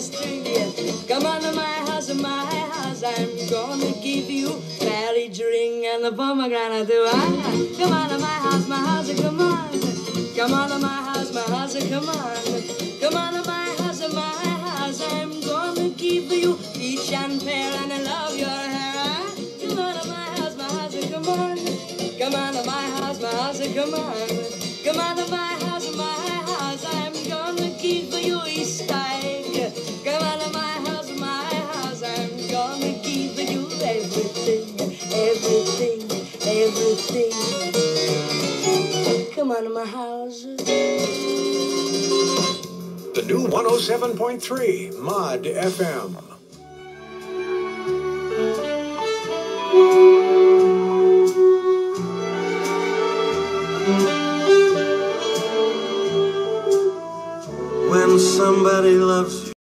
Austrian. Come on to my house, my house, I'm gonna give you fairy drink and a pomegranate. Do Come on to my house, my house, come on. Come on to my house, my house, come on. Come on to my house, my house, I'm gonna give you peach and pear and I love your hair. Come on to my house, my house, come on. Come on to my house, my house, come on. Come on to my everything, everything, everything. Come on to my house. The new 107.3 Mod FM. When somebody loves